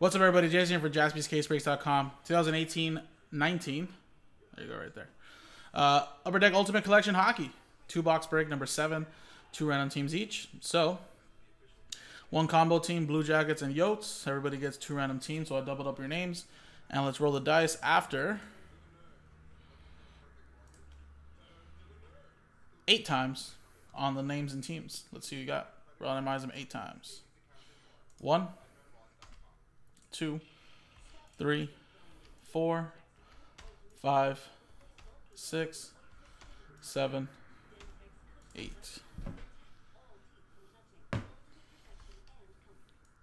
What's up, everybody? Jason here for jaspyscasebreaks.com. 2018-19. There you go, right there. Uh, Upper Deck Ultimate Collection Hockey. Two box break, number seven. Two random teams each. So, one combo team, Blue Jackets and Yotes. Everybody gets two random teams, so I doubled up your names. And let's roll the dice after eight times on the names and teams. Let's see what you got. Randomize them eight times. One, two, three, four, five, six, seven, eight.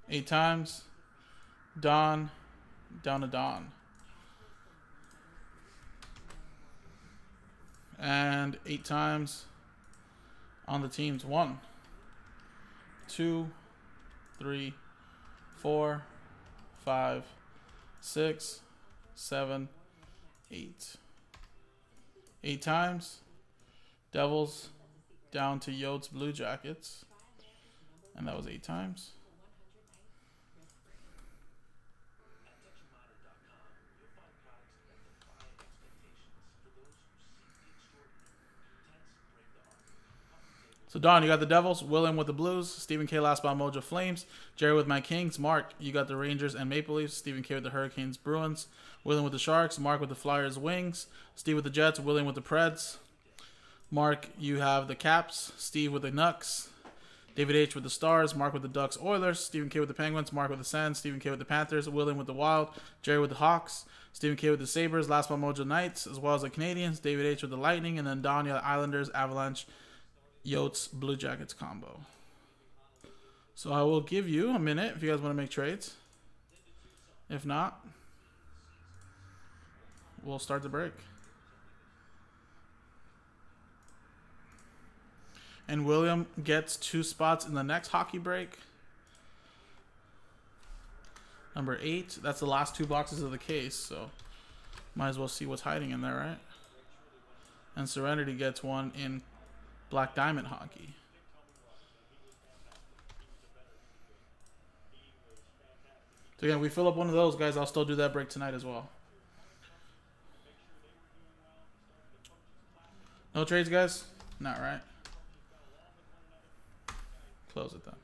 Eight times. Don, down to Don. And eight times on the teams. One, two, three, four, five, six, seven, eight. Eight times. Devils down to Yotes Blue Jackets. And that was eight times. So Don, you got the Devils, William with the Blues, Stephen K. last by Mojo Flames, Jerry with my Kings, Mark, you got the Rangers and Maple Leafs, Stephen K. with the Hurricanes, Bruins, William with the Sharks, Mark with the Flyers, Wings, Steve with the Jets, William with the Preds, Mark, you have the Caps, Steve with the Nucks, David H with the Stars, Mark with the Ducks, Oilers, Stephen K with the Penguins, Mark with the Sens, Stephen K with the Panthers, William with the Wild, Jerry with the Hawks, Stephen K with the Sabres, Last by Mojo Knights, as well as the Canadiens, David H with the Lightning, and then Don, the Islanders, Avalanche, Yotes Blue Jackets combo. So I will give you a minute if you guys want to make trades. If not, we'll start the break. And William gets two spots in the next hockey break. Number eight. That's the last two boxes of the case, so might as well see what's hiding in there, right? And Serenity gets one in Black Diamond Hockey. So again, we fill up one of those guys. I'll still do that break tonight as well. No trades, guys? Not right. Close it then.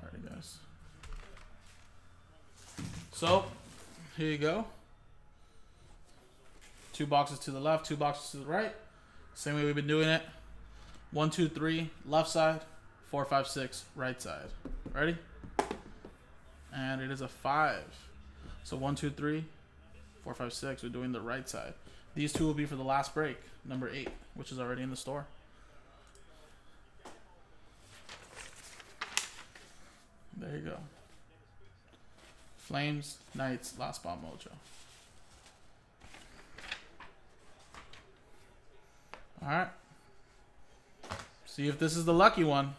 Alright, guys. So, here you go. Two boxes to the left, two boxes to the right. Same way we've been doing it. One, two, three, left side. Four, five, six, right side. Ready? And it is a five. So one, two, three, four, five, six. We're doing the right side. These two will be for the last break, number eight, which is already in the store. There you go. Flames, Knights, Last Bomb Mojo. Alright. See if this is the lucky one.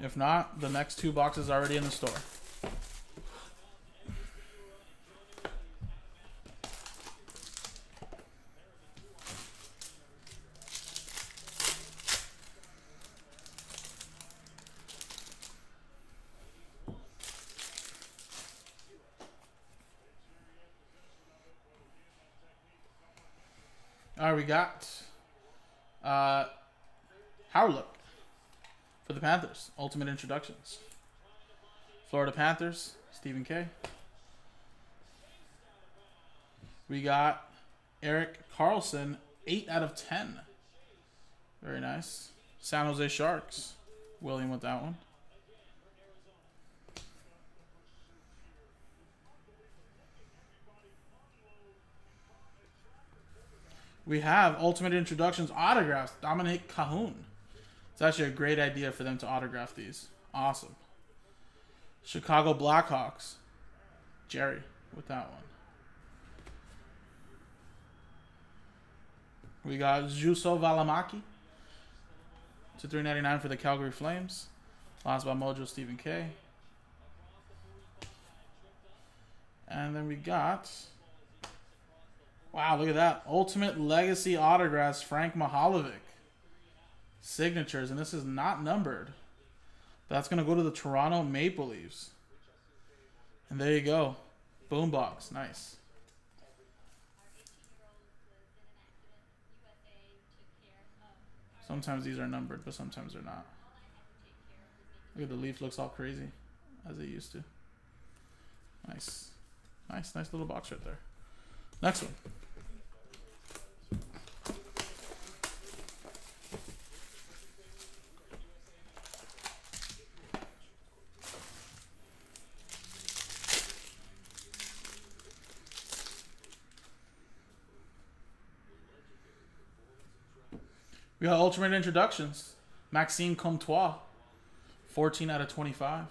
If not, the next two boxes are already in the store. All right, we got uh, Howard for the Panthers. Ultimate introductions. Florida Panthers, Stephen K. We got Erik Karlsson, 8 out of 10. Very nice. San Jose Sharks. William with that one. We have Ultimate Introductions autographs. Dominik Kahun. It's actually a great idea for them to autograph these. Awesome. Chicago Blackhawks. Jerry with that one. We got Juuso Valimaki to 399 for the Calgary Flames. Last by Mojo Stephen K. And then we got Wow, look at that. Ultimate Legacy Autographs, Frank Mahovlich. Signatures, and this is not numbered. That's going to go to the Toronto Maple Leafs. And there you go. Boombox. Nice. Sometimes these are numbered, but sometimes they're not. Look at the leaf looks all crazy as it used to. Nice. Nice, nice little box right there. Next one. We got Ultimate Introductions. Maxime Comtois, 14 out of 25.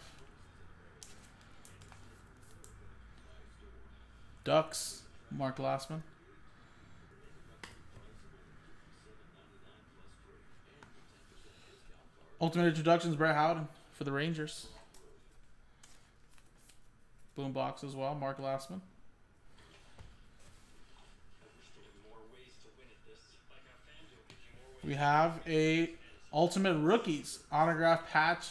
Ducks, Mark Glassman. Ultimate introductions, Brett Howden for the Rangers. Boombox as well, Mark Glassman. We have a Ultimate Rookies autograph patch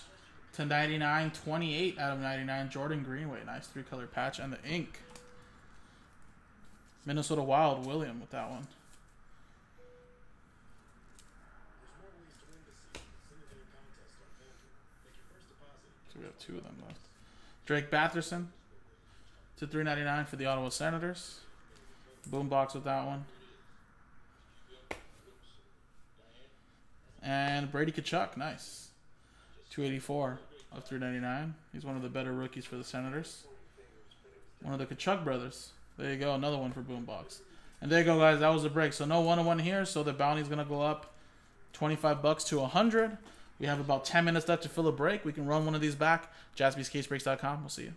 to 99, 28 out of 99. Jordan Greenway, nice three color patch, and the ink. Minnesota Wild, William with that one. So we have two of them left. Drake Batherson to 399 for the Ottawa Senators. Boombox with that one. And Brady Tkachuk, nice. 284 of 399. He's one of the better rookies for the Senators. One of the Tkachuk brothers. There you go, another one for Boombox. And there you go, guys. That was the break. So no one-on-one here. So the bounty's gonna go up 25 bucks to 100. We have about 10 minutes left to fill a break. We can run one of these back. JaspysCaseBreaks.com. We'll see you.